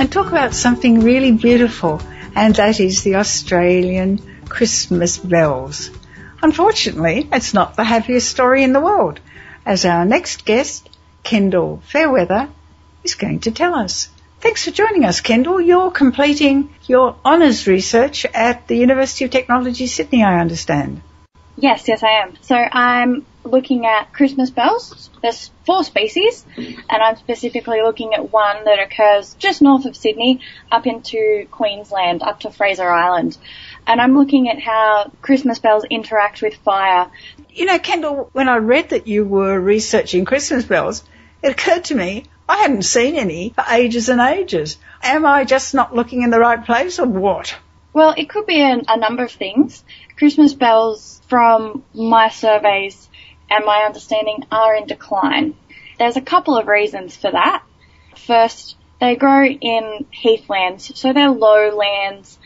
and talk about something really beautiful, and that is the Australian Christmas bells. Unfortunately, it's not the happiest story in the world, as our next guest, Kendall Fairweather, is going to tell us. Thanks for joining us, Kendall. You're completing your honours research at the University of Technology, Sydney, I understand. Yes, yes, I am. So I'm looking at Christmas bells. There's four species, and I'm specifically looking at one that occurs just north of Sydney, up into Queensland, up to Fraser Island. And I'm looking at how Christmas bells interact with fire. You know, Kendall, when I read that you were researching Christmas bells, it occurred to me I hadn't seen any for ages and ages. Am I just not looking in the right place or what? Well, it could be a, a number of things. Christmas bells, from my surveys and my understanding, are in decline. There's a couple of reasons for that. First, they grow in heathlands, so they're low lands.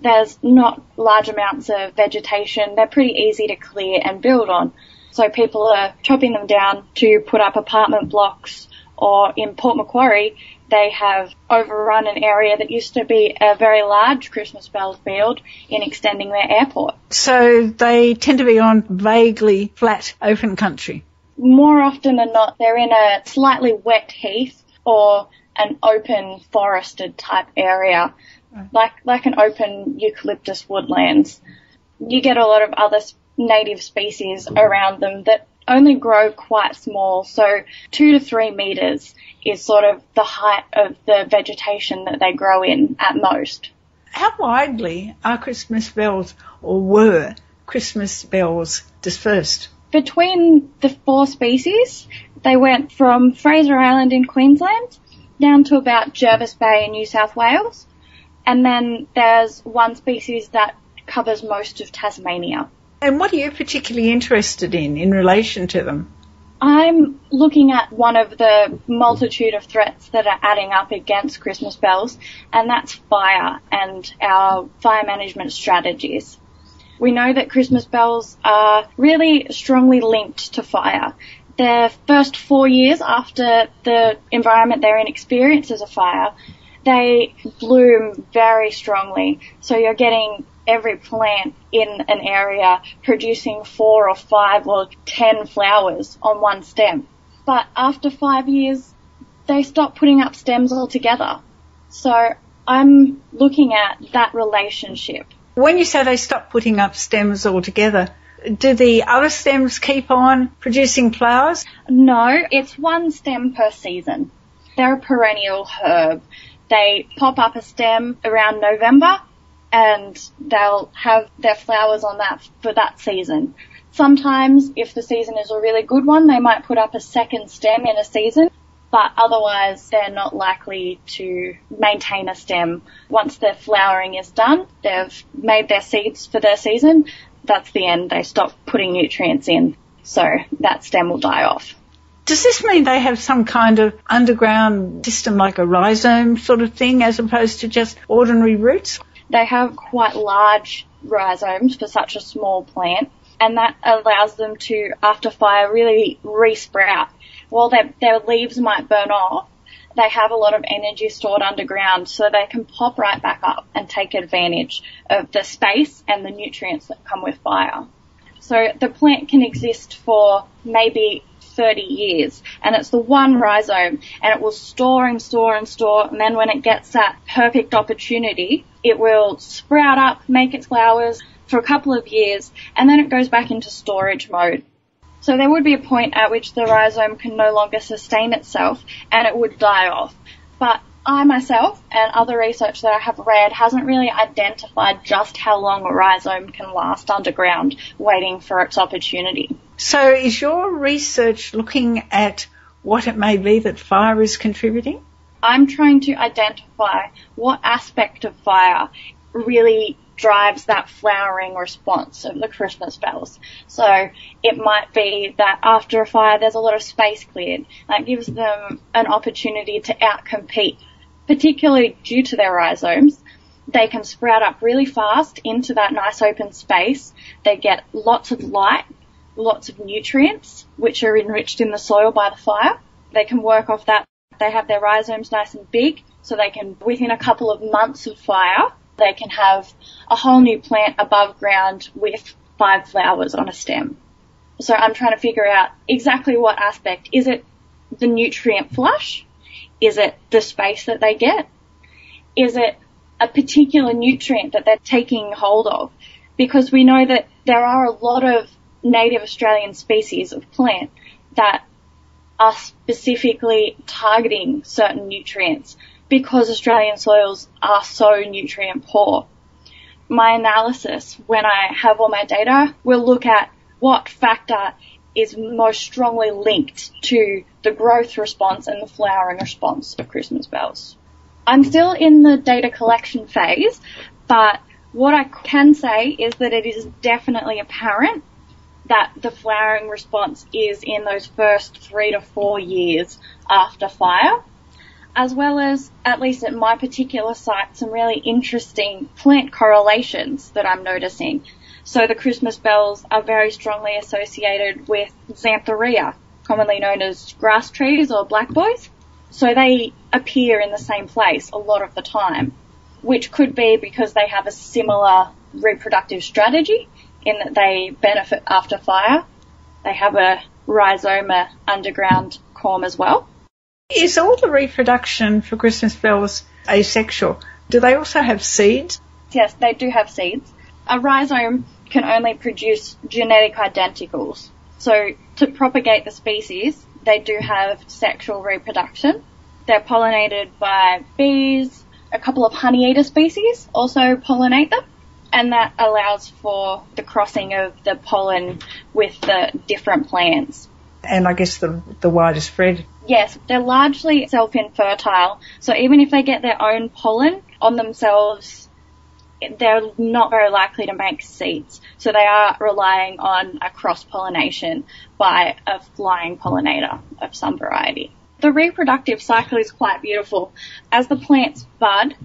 There's not large amounts of vegetation. They're pretty easy to clear and build on. So people are chopping them down to put up apartment blocks or in Port Macquarie, they have overrun an area that used to be a very large Christmas bell field in extending their airport. So they tend to be on vaguely flat open country. More often than not, they're in a slightly wet heath or an open forested type area, right. like like an open eucalyptus woodlands. You get a lot of other native species around them that only grow quite small, so two to three meters is sort of the height of the vegetation that they grow in at most. How widely are Christmas bells, or were Christmas bells dispersed? Between the four species, they went from Fraser Island in Queensland down to about Jervis Bay in New South Wales, and then there's one species that covers most of Tasmania. And what are you particularly interested in in relation to them? I'm looking at one of the multitude of threats that are adding up against Christmas bells, and that's fire and our fire management strategies. We know that Christmas bells are really strongly linked to fire. Their first four years after the environment they're in experiences a fire, they bloom very strongly. So you're getting every plant in an area producing four or five or ten flowers on one stem. But after five years, they stop putting up stems altogether. So I'm looking at that relationship. When you say they stop putting up stems altogether, do the other stems keep on producing flowers? No, it's one stem per season. They're a perennial herb. They pop up a stem around November and they'll have their flowers on that for that season. Sometimes, if the season is a really good one, they might put up a second stem in a season, but otherwise they're not likely to maintain a stem. Once their flowering is done, they've made their seeds for their season, that's the end. They stop putting nutrients in, so that stem will die off. Does this mean they have some kind of underground system like a rhizome sort of thing as opposed to just ordinary roots? They have quite large rhizomes for such a small plant, and that allows them to, after fire, really resprout. While their, their leaves might burn off, they have a lot of energy stored underground so they can pop right back up and take advantage of the space and the nutrients that come with fire. So the plant can exist for maybe 30 years and it's the one rhizome and it will store and store and store and then when it gets that perfect opportunity, it will sprout up, make its flowers for a couple of years and then it goes back into storage mode. So there would be a point at which the rhizome can no longer sustain itself and it would die off. But I myself and other research that I have read hasn't really identified just how long a rhizome can last underground waiting for its opportunity. So is your research looking at what it may be that fire is contributing? I'm trying to identify what aspect of fire really drives that flowering response of the Christmas bells. So it might be that after a fire there's a lot of space cleared. That gives them an opportunity to outcompete particularly due to their rhizomes, they can sprout up really fast into that nice open space. They get lots of light, lots of nutrients, which are enriched in the soil by the fire. They can work off that. They have their rhizomes nice and big. So they can, within a couple of months of fire, they can have a whole new plant above ground with five flowers on a stem. So I'm trying to figure out exactly what aspect. Is it the nutrient flush? Is it the space that they get? Is it a particular nutrient that they're taking hold of? Because we know that there are a lot of native Australian species of plant that are specifically targeting certain nutrients because Australian soils are so nutrient poor. My analysis, when I have all my data, will look at what factor is most strongly linked to the growth response and the flowering response of Christmas bells. I'm still in the data collection phase, but what I can say is that it is definitely apparent that the flowering response is in those first three to four years after fire, as well as, at least at my particular site, some really interesting plant correlations that I'm noticing. So the Christmas bells are very strongly associated with Xanthorrhoea, commonly known as grass trees or black boys. So they appear in the same place a lot of the time, which could be because they have a similar reproductive strategy in that they benefit after fire. They have a rhizoma underground corm as well. Is all the reproduction for Christmas bells asexual? Do they also have seeds? Yes, they do have seeds. A rhizome can only produce genetic identicals. So to propagate the species, they do have sexual reproduction. They're pollinated by bees. A couple of honey eater species also pollinate them and that allows for the crossing of the pollen with the different plants. And I guess the, the wider spread. Yes, they're largely self-infertile. So even if they get their own pollen on themselves, they're not very likely to make seeds. So they are relying on a cross-pollination by a flying pollinator of some variety. The reproductive cycle is quite beautiful. As the plants bud,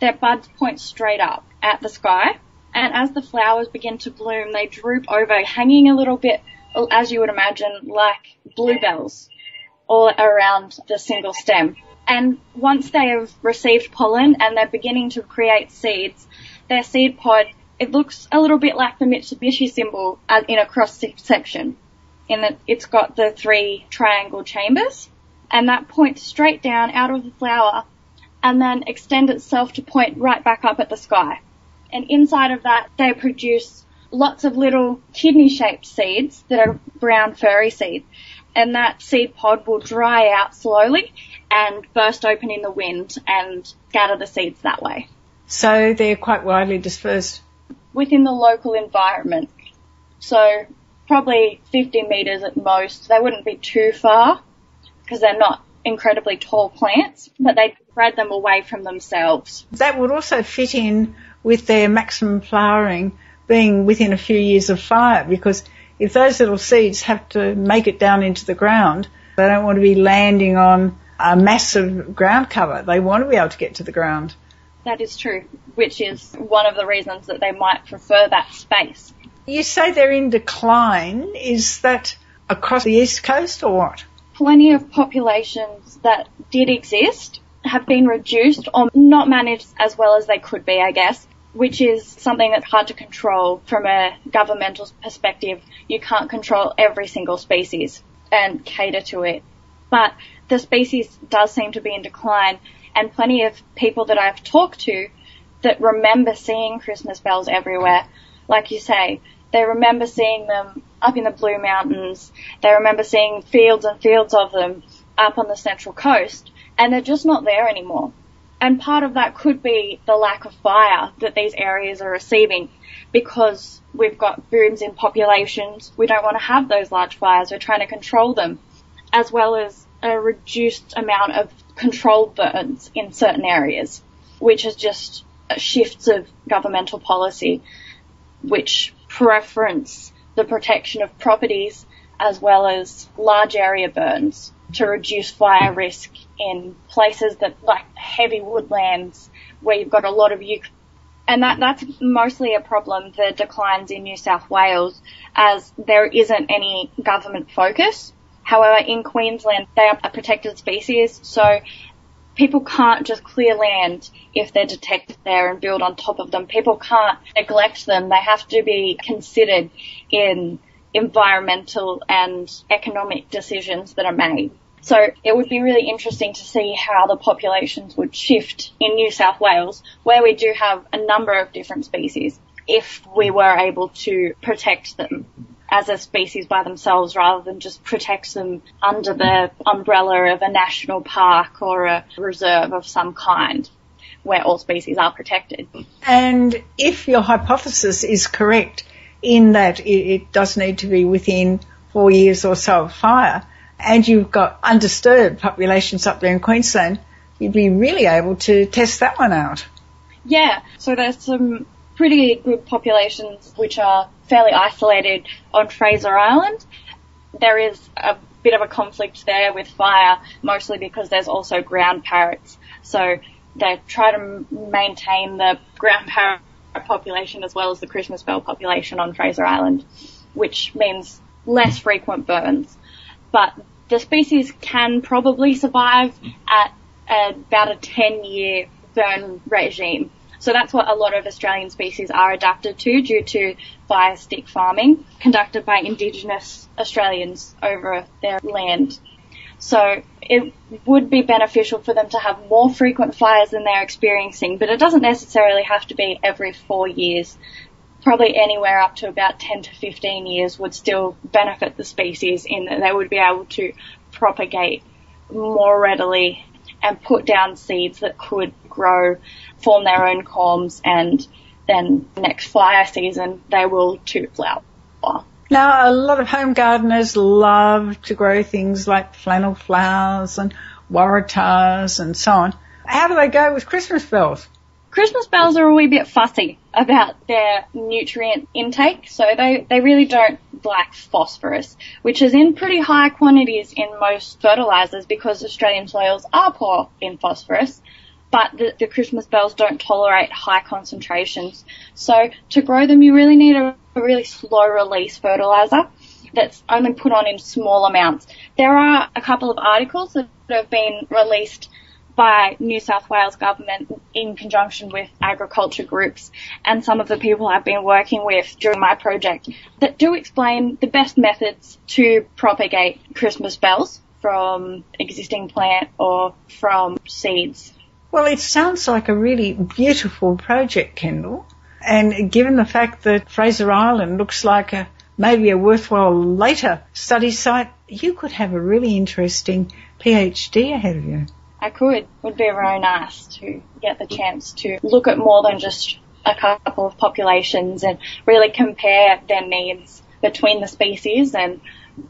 their buds point straight up at the sky and as the flowers begin to bloom, they droop over, hanging a little bit, as you would imagine, like bluebells all around the single stem. And once they have received pollen and they're beginning to create seeds, their seed pod, it looks a little bit like the Mitsubishi symbol uh, in a cross section in that it's got the three triangle chambers and that points straight down out of the flower and then extend itself to point right back up at the sky and inside of that they produce lots of little kidney shaped seeds that are brown furry seeds. And that seed pod will dry out slowly and burst open in the wind and scatter the seeds that way. So they're quite widely dispersed? Within the local environment. So probably 50 metres at most. They wouldn't be too far because they're not incredibly tall plants, but they spread them away from themselves. That would also fit in with their maximum flowering being within a few years of fire because if those little seeds have to make it down into the ground, they don't want to be landing on a massive ground cover. They want to be able to get to the ground. That is true, which is one of the reasons that they might prefer that space. You say they're in decline. Is that across the east coast or what? Plenty of populations that did exist have been reduced or not managed as well as they could be, I guess which is something that's hard to control from a governmental perspective. You can't control every single species and cater to it. But the species does seem to be in decline and plenty of people that I've talked to that remember seeing Christmas bells everywhere, like you say, they remember seeing them up in the Blue Mountains. They remember seeing fields and fields of them up on the Central Coast and they're just not there anymore. And part of that could be the lack of fire that these areas are receiving because we've got booms in populations. We don't want to have those large fires. We're trying to control them as well as a reduced amount of controlled burns in certain areas, which is just shifts of governmental policy which preference the protection of properties as well as large area burns to reduce fire risk in places that like heavy woodlands where you've got a lot of euc- and that that's mostly a problem the declines in New South Wales as there isn't any government focus. However, in Queensland they are a protected species, so people can't just clear land if they're detected there and build on top of them. People can't neglect them. They have to be considered in environmental and economic decisions that are made. So it would be really interesting to see how the populations would shift in New South Wales, where we do have a number of different species, if we were able to protect them as a species by themselves rather than just protect them under the umbrella of a national park or a reserve of some kind where all species are protected. And if your hypothesis is correct in that it, it does need to be within four years or so of fire, and you've got undisturbed populations up there in Queensland, you'd be really able to test that one out. Yeah, so there's some pretty good populations which are fairly isolated on Fraser Island. There is a bit of a conflict there with fire, mostly because there's also ground parrots. So they try to maintain the ground parrot population as well as the Christmas bell population on Fraser Island, which means less frequent burns. But the species can probably survive at about a 10 year burn regime. So that's what a lot of Australian species are adapted to due to fire stick farming conducted by Indigenous Australians over their land. So it would be beneficial for them to have more frequent fires than they're experiencing, but it doesn't necessarily have to be every four years. Probably anywhere up to about 10 to 15 years would still benefit the species in that they would be able to propagate more readily and put down seeds that could grow, form their own corms, and then next fire season they will too flower. Now, a lot of home gardeners love to grow things like flannel flowers and waratahs and so on. How do they go with Christmas bells? Christmas bells are a wee bit fussy about their nutrient intake, so they, they really don't like phosphorus, which is in pretty high quantities in most fertilizers because Australian soils are poor in phosphorus, but the, the Christmas bells don't tolerate high concentrations. So to grow them, you really need a, a really slow release fertilizer that's only put on in small amounts. There are a couple of articles that have been released by New South Wales government in conjunction with agriculture groups and some of the people I've been working with during my project that do explain the best methods to propagate Christmas bells from existing plant or from seeds. Well, it sounds like a really beautiful project, Kendall. And given the fact that Fraser Island looks like a maybe a worthwhile later study site, you could have a really interesting PhD ahead of you. I could. It Would be very nice to get the chance to look at more than just a couple of populations and really compare their needs between the species and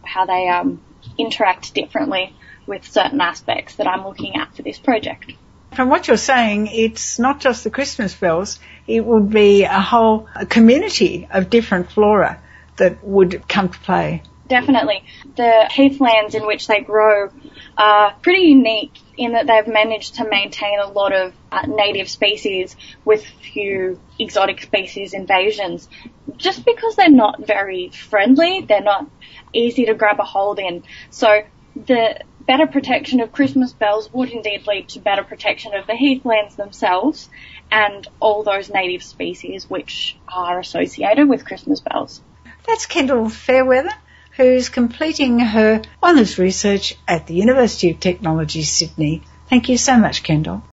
how they um, interact differently with certain aspects that I'm looking at for this project. From what you're saying, it's not just the Christmas bells, it would be a whole community of different flora that would come to play. Definitely. The heathlands in which they grow are pretty unique in that they've managed to maintain a lot of uh, native species with few exotic species invasions. Just because they're not very friendly, they're not easy to grab a hold in. So the better protection of Christmas bells would indeed lead to better protection of the heathlands themselves and all those native species which are associated with Christmas bells. That's Kendall Fairweather who's completing her honours research at the University of Technology, Sydney. Thank you so much, Kendall.